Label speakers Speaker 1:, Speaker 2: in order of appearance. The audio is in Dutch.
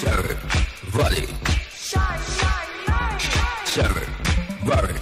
Speaker 1: Sherry, Valley. Sherry, Valley.